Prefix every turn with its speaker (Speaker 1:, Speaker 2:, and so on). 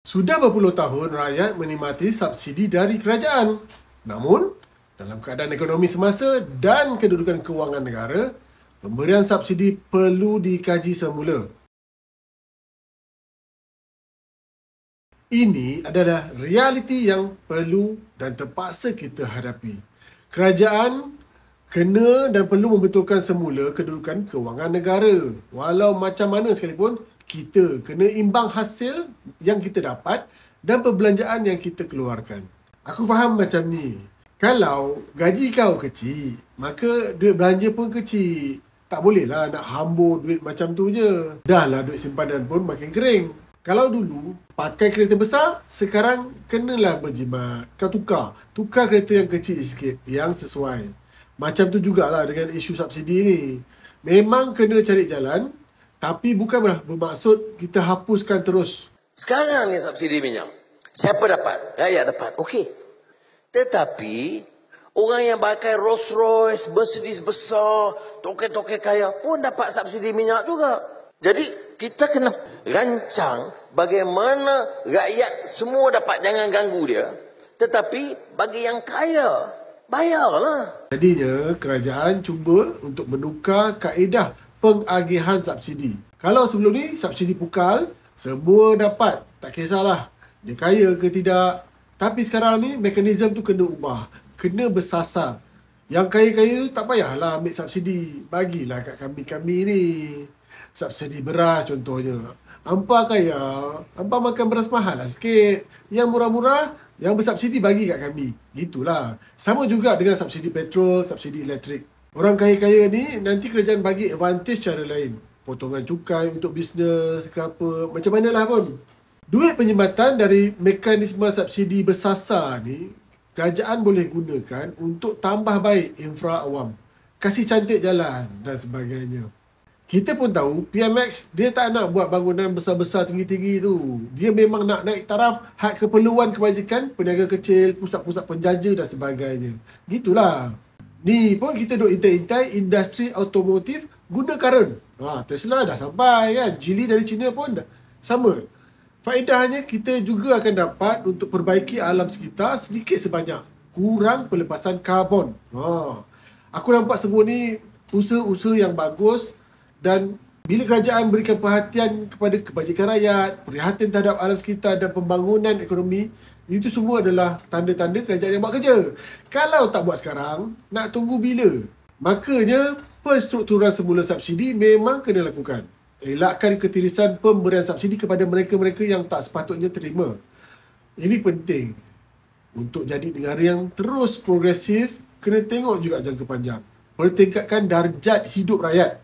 Speaker 1: Sudah berpuluh tahun rakyat menikmati subsidi dari kerajaan. Namun, dalam keadaan ekonomi semasa dan kedudukan kewangan negara, pemberian subsidi perlu dikaji semula. Ini adalah realiti yang perlu dan terpaksa kita hadapi. Kerajaan kena dan perlu membetulkan semula kedudukan kewangan negara. Walau macam mana sekalipun, kita kena imbang hasil yang kita dapat dan perbelanjaan yang kita keluarkan. Aku faham macam ni. Kalau gaji kau kecil, maka duit belanja pun kecil. Tak boleh lah nak hambur duit macam tu je. Dah lah duit simpanan pun makin kering. Kalau dulu pakai kereta besar, sekarang kenalah berjimat. Kau tukar. Tukar kereta yang kecil sikit, yang sesuai. Macam tu jugalah dengan isu subsidi ni. Memang kena cari jalan tapi bukan bermaksud kita hapuskan terus.
Speaker 2: Sekarang ni subsidi minyak. Siapa dapat? Rakyat dapat. Okey. Tetapi orang yang pakai Rolls Royce, Mercedes besar, toke-toke kaya pun dapat subsidi minyak juga. Jadi kita kena rancang bagaimana rakyat semua dapat jangan ganggu dia. Tetapi bagi yang kaya, bayarlah.
Speaker 1: Jadinya kerajaan cuba untuk menukar kaedah pengagihan subsidi. Kalau sebelum ni subsidi pukal, semua dapat. Tak kisahlah dia kaya ke tidak. Tapi sekarang ni mekanisme tu kena ubah. Kena bersasar. Yang kaya-kaya tak payahlah ambil subsidi. Bagilah kat kami-kami ni. Subsidi beras contohnya. Hampa kaya, hampa makan beras mahal lah sikit. Yang murah-murah, yang bersubsidi bagi kat kami. Gitulah. Sama juga dengan subsidi petrol, subsidi elektrik. Orang kaya-kaya ni nanti kerajaan bagi advantage cara lain. Potongan cukai untuk bisnes ke apa. Macam mana lah pun. Duit penyembatan dari mekanisme subsidi bersasar ni, kerajaan boleh gunakan untuk tambah baik infra awam. Kasih cantik jalan dan sebagainya. Kita pun tahu PMX dia tak nak buat bangunan besar-besar tinggi-tinggi tu. Dia memang nak naik taraf hak keperluan kebajikan peniaga kecil, pusat-pusat penjaja dan sebagainya. Gitulah. Ni pun kita duk intai-intai industri automotif guna karen. Ha, Tesla dah sampai kan. Geely dari China pun dah sama. Faedahnya kita juga akan dapat untuk perbaiki alam sekitar sedikit sebanyak. Kurang pelepasan karbon. Ha. Aku nampak semua ni usaha-usaha yang bagus dan bila kerajaan berikan perhatian kepada kebajikan rakyat, perhatian terhadap alam sekitar dan pembangunan ekonomi, itu semua adalah tanda-tanda kerajaan yang buat kerja. Kalau tak buat sekarang, nak tunggu bila? Makanya, perstrukturan semula subsidi memang kena lakukan. Elakkan ketirisan pemberian subsidi kepada mereka-mereka yang tak sepatutnya terima. Ini penting. Untuk jadi negara yang terus progresif, kena tengok juga jangka panjang. Pertingkatkan darjat hidup rakyat.